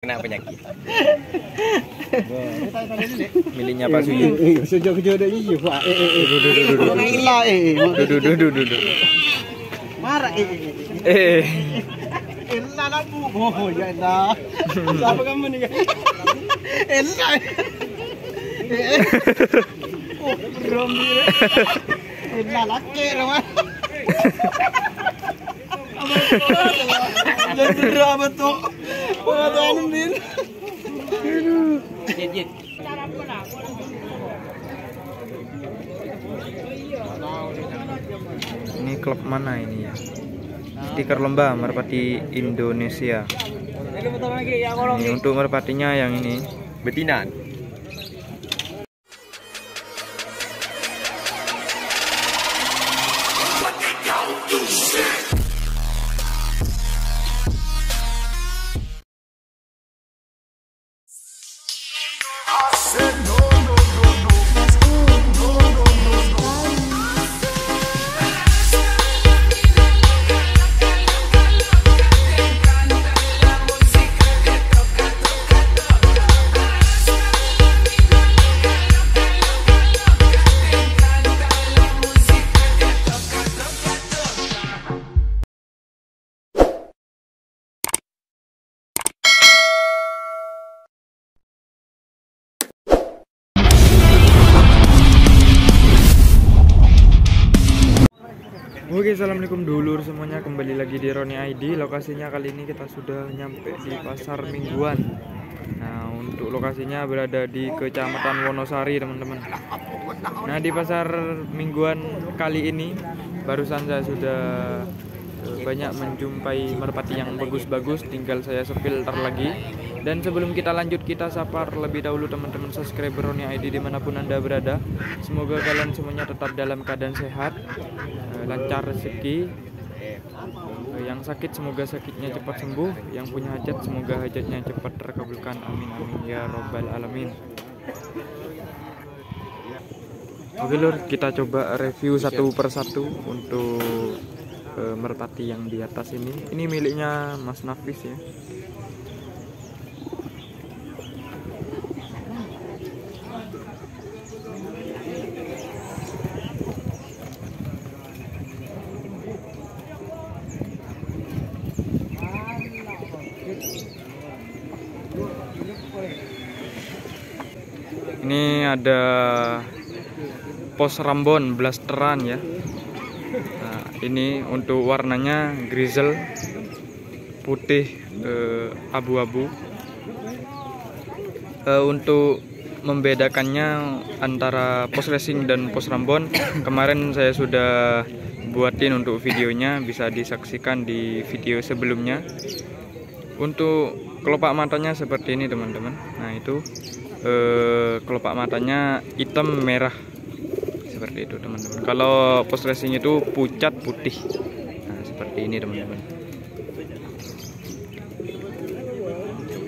kena penyakit. miliknya Pak Suji. Eh, sejak kerja dah. Wah, eh eh eh. Duduk duduk duduk. Gila eh. Duduk duduk duduk duduk. Marah eh. Eh, Elah nak bu. Oh, ya dah. Siapa kamu ni? Elah. Eh. Oh, rom ni. Elah laki ramai. Pengetahuan ni. ini klub mana ini ya? Stiker lomba Merpati Indonesia. Ini untuk merpatinya yang ini. Betinan. Oke, assalamualaikum dulur semuanya. Kembali lagi di Roni ID. Lokasinya kali ini kita sudah nyampe di pasar mingguan. Nah, untuk lokasinya berada di Kecamatan Wonosari, teman-teman. Nah, di pasar mingguan kali ini barusan saya sudah eh, banyak menjumpai merpati yang bagus-bagus. Tinggal saya sepilter lagi. Dan sebelum kita lanjut, kita sapar lebih dahulu teman-teman subscriber Roni ID di mana pun anda berada. Semoga kalian semuanya tetap dalam keadaan sehat, eh, lancar rezeki. Eh, Yang sakit semoga sakitnya cepat sembuh, yang punya hajat semoga hajatnya cepat terkabulkan. Amin amin ya robbal alamin. Oke lur, kita coba review satu persatu untuk eh, merpati yang di atas ini. Ini miliknya Mas Nafis ya. Ada pos Rambon blasteran ya. Nah, ini untuk warnanya grizzle putih eh, abu-abu. Eh, untuk membedakannya antara pos racing dan pos Rambon, kemarin saya sudah buatin untuk videonya bisa disaksikan di video sebelumnya. Untuk kelopak matanya seperti ini teman-teman. Nah itu eh, kelopak matanya hitam merah seperti itu teman-teman. Kalau post racing itu pucat putih. Nah seperti ini teman-teman.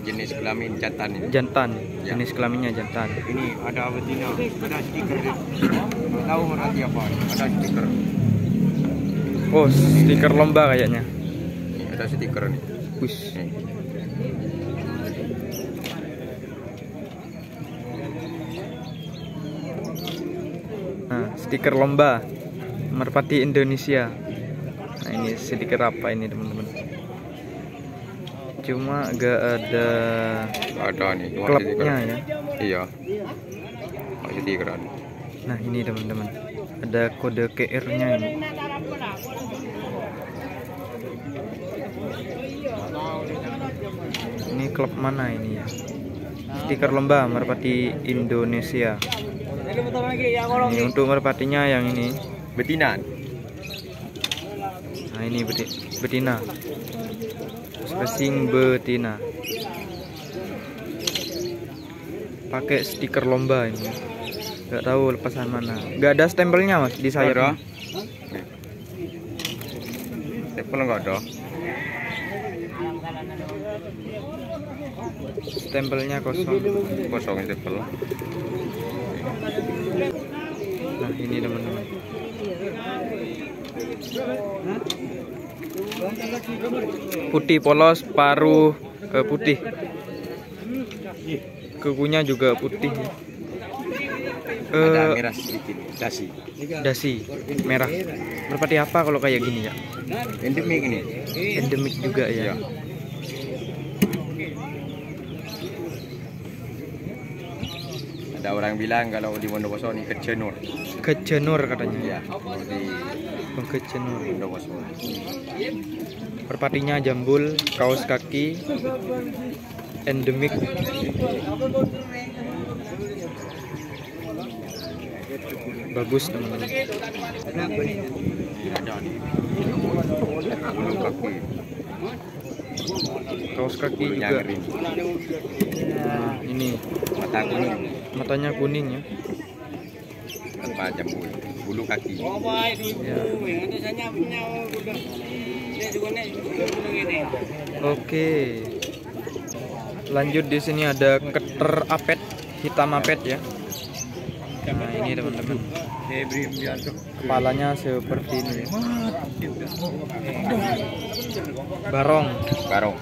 Jenis kelamin jantan ini. Jantan, Ya. jenis kelaminnya jantan. Ini ada betina, ada stiker. Tahu berarti apa. Ada stiker. Oh stiker lomba kayaknya. Ini ada stiker nih. Wis. Nah stiker lomba Merpati Indonesia. Nah ini stiker apa ini teman-teman? Cuma gak ada Ada nih. klubnya ya. Iya. Masih stikeran. Nah ini teman-teman ada kode QR-nya ini. Ini klub mana ini ya? Stiker lomba Merpati Indonesia. Ini untuk merpatinya yang ini. Betinan. Nah ini beti- betina. Spacing betina. Pakai stiker lomba ini. Gak tahu lepasan mana. Gak ada stempelnya mas di. Nih. Stempel nggak ada. Stempelnya kosong. Kosong stempel. Ini teman-teman. Putih polos, paruh eh, putih. kukunya juga putih. Ada Eh, merah sedikit, dasi. dasi merah merpati apa kalau kayak gini ya Endemik ini. endemik juga Iya. ya Ada orang bilang kalau di Bondowoso ini kecenur. kecenur katanya kalau di oh, kecenur Bondowoso. merpatinya jambul kaos kaki endemik bagus teman-teman kaos kaki juga. Nah, ini Mata kuning. matanya kuning ya Tanpa jambul. Bulu kaki. Ya. Oke. Lanjut di sini ada keter apet, hitam apet ya. Nah, ini teman-teman. Kepalanya seperti ini. Barong Barong.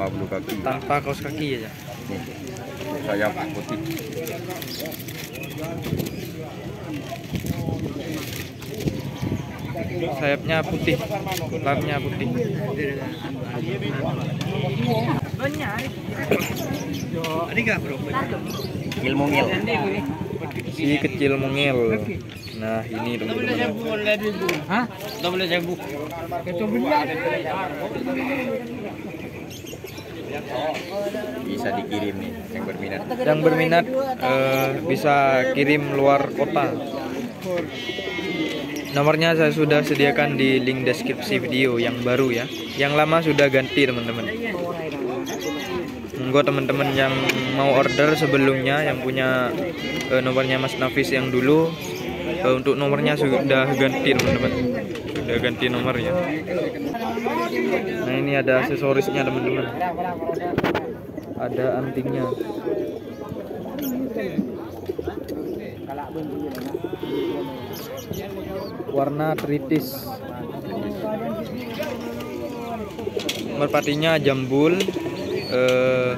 Apa bulu kaki? tanpa kaos kaki ya. Nih. Sayap putih. Sayapnya putih, larnya putih. Ilmu ngil. Si kecil mungil. Nah, ini teman-teman. Hah? Boleh. Itu. Bisa dikirim nih yang berminat. Yang berminat eh, bisa kirim luar kota. Nomornya saya sudah sediakan di link deskripsi video yang baru ya. Yang lama sudah ganti teman-teman. Monggo teman-teman yang mau order sebelumnya yang punya eh, nomornya Mas Nafis yang dulu eh, untuk nomornya sudah ganti teman-teman. Sudah ganti nomornya. Nah ini ada aksesorisnya teman-teman. Ada antingnya. Warna tritis. Merpatinya jambul eh,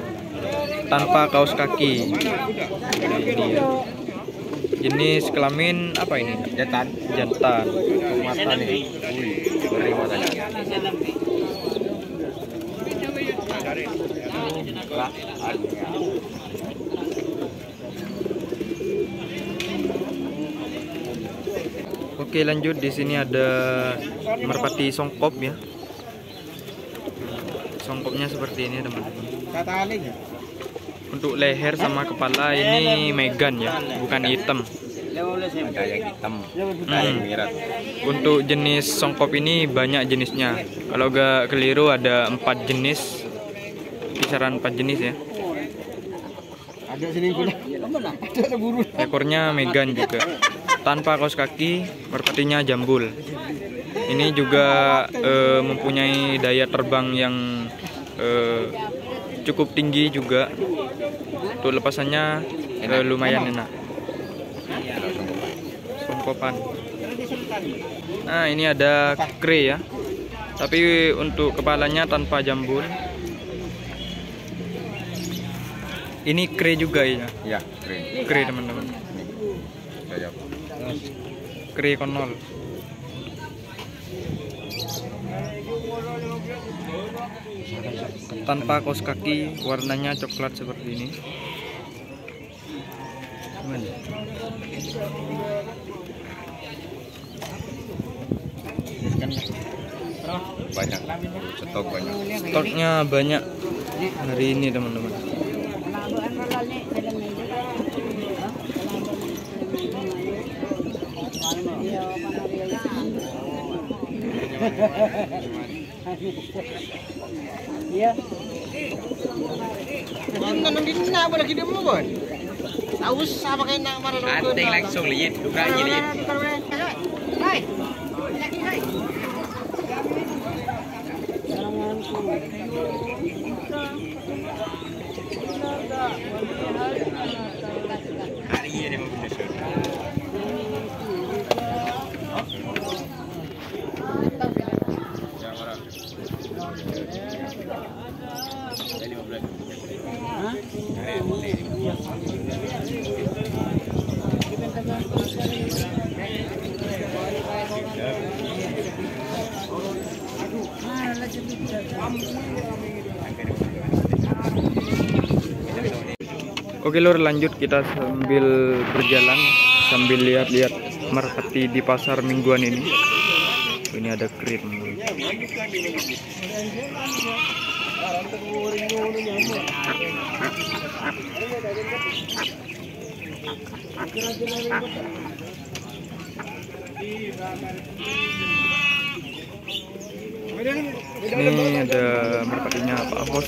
tanpa kaos kaki. Nah, ini ya. Jenis kelamin apa ini? Jantan. Jantan. Matanya. Oke lanjut di sini ada merpati songkop ya. Songkopnya seperti ini teman-teman. Untuk leher sama kepala ini Megan ya, bukan hitam. hitam, Hmm. Untuk jenis songkop ini banyak jenisnya. Kalau gak keliru ada empat jenis, kisaran empat jenis ya. Ada sini. Ada. Ekornya Megan juga. Tanpa kaos kaki, merpatinya jambul. Ini juga eh, mempunyai daya terbang yang eh, cukup tinggi juga. Untuk lepasannya eh, lumayan enak. Songkopan. Nah, ini ada kre ya. Tapi untuk kepalanya tanpa jambul. Ini kre juga ya. Ya, keren. Kre teman-teman. Kre konol. Tanpa kaos kaki, warnanya coklat seperti ini. Banyak. Stok banyak. Stoknya banyak hari ini teman-teman. Nanong din na ba lagi mo bon? Taus sama kayo na liit, bukan liit. Hai. Hari Oke lur lanjut kita sambil berjalan sambil lihat-lihat merpati di pasar mingguan ini. Ini ada krim. Ini ada merpatinya Pak Bos.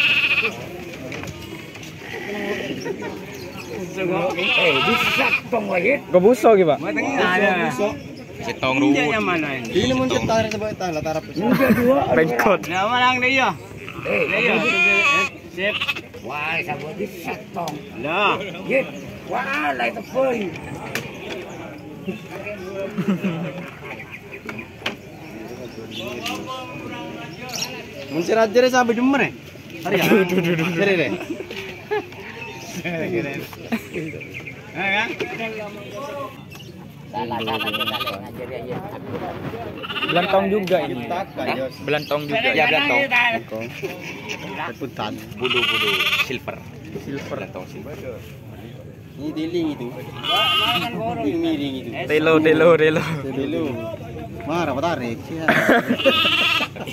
bolo, terus tong bolo. Terus tong bolo. Berapa bi? 12 tong bolo. Tapi belum ngatos. Selekor tong bolo. Pak Suyid borong kambing. Kebuso Pak. Si tong ruwut. Ini mun kita tarik sebab tah lah tarap. Pengkot. Mun si Rajer sampai demen eh. Hari ya. Deh. Belantong juga ini. Belantong juga. Ya belantong. Putan. Bulu-bulu silver. Silver. Belantong silver. Ini dealing itu. Ini miring itu. Telo, telo, telo. Dulu. Marah apa tarik sih.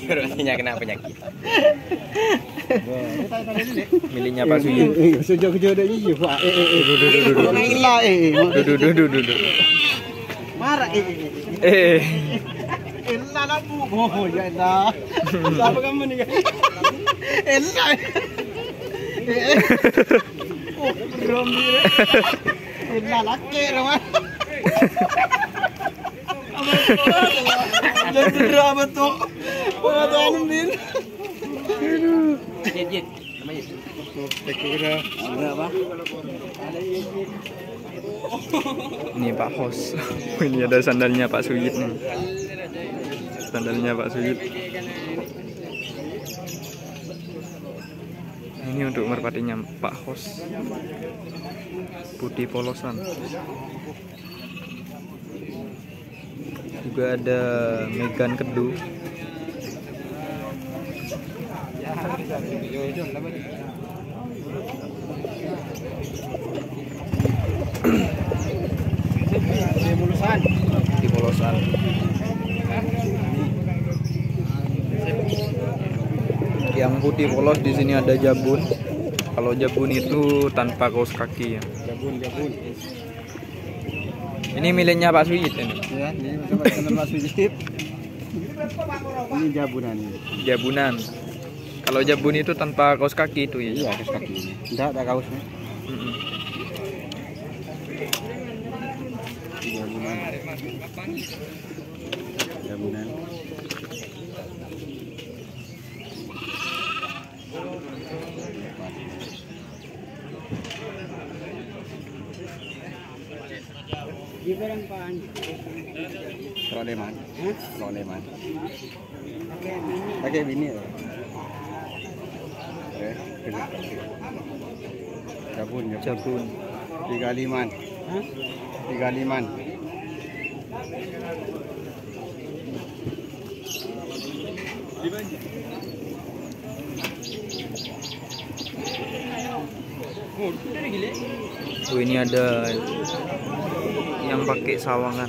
Rasanya kena penyakit. Milihnya Pak Suyid. Sejak kejadian ini Pak. Eh eh eh. Gila eh. Dudu, dudu, dudu. Marah eh. Eh, Elah lah bu. Oh ya dah. Siapa kamu nih? Elah. Eh. Oh, rumah. Jadi drama tuh. Pengetahuan din. ini Pak Hos. Ini ada sandalnya Pak Suyid nih. Sandalnya Pak Suyid. Ini untuk merpatinya Pak Hos. Putih polosan. Juga ada Megan Kedu. Putih polosan. Yang putih polos di sini ada jabun. Kalau jabun itu tanpa kaos kaki ya. Jabun jabun. Ini miliknya Pak Suyit ini. Ya, ini jip. Ini jabunan. Jabunan. Kalau jabun itu tanpa kaos kaki itu ya. Iya, kaos kaki ini. Enggak ada kaosnya. Mm-mm. Jabunan. Jabunan. Pakai bini ya. Eh, Jabun, jabun. Jabun. Tiga liman. Tiga liman. Oh, ini ada pakai sawangan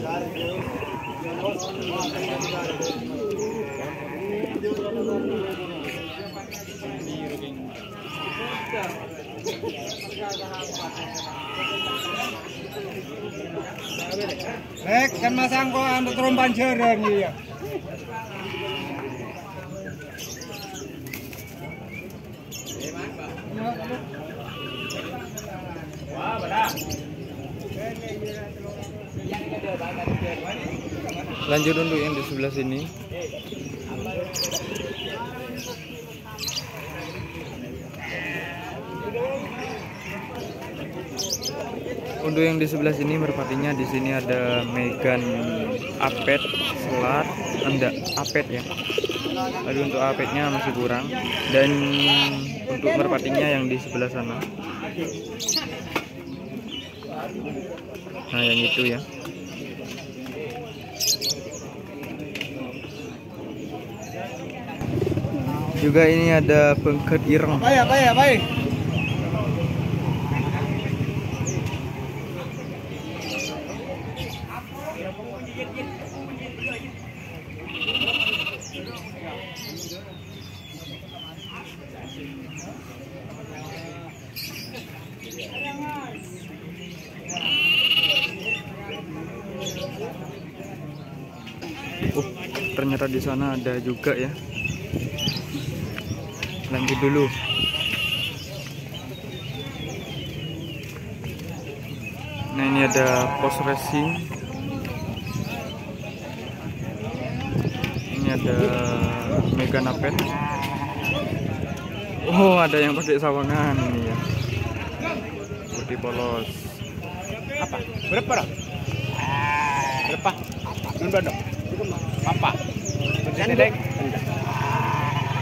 Rek, kan masang kok anu terompan jereng ya. Wah, berapa? Lanjut untuk yang di sebelah sini. Untuk yang di sebelah sini merpatinya di sini ada Megan apet selat enggak apet ya. Lalu untuk apetnya masih kurang. Dan untuk merpatinya yang di sebelah sana. Nah yang itu ya juga ini ada bengket ireng Baik, baik, baik. Oh, ternyata di sana ada juga ya. Lanjut dulu. Nah, ini ada pos racing. Ini ada Mega Napet. Oh, ada yang pakai sawangan ini ya. Putih polos. Apa? Berapa dah? Berapa? Berapa dong? Apa?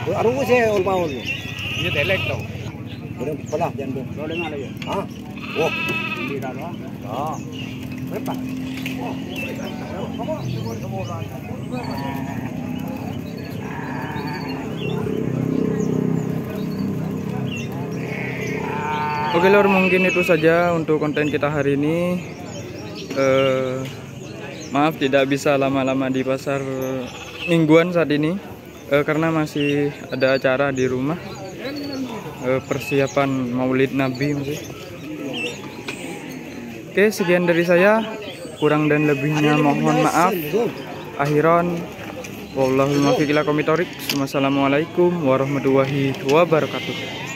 Delek. Arungu saya ul maul. Iya delek dong. Berapa pernah jangan dong. Lo dengar ya? Ah, oh, Hindi na lo. ah. Berapa? Oke lor mungkin itu saja untuk konten kita hari ini eh, Maaf tidak bisa lama-lama di pasar mingguan saat ini eh, Karena masih ada acara di rumah. Eh, Persiapan maulid nabi masih. Oke sekian dari saya. Kurang dan lebihnya mohon maaf. Akhiran. Wallahul muwaffiq ila. Wassalamualaikum warahmatullahi wabarakatuh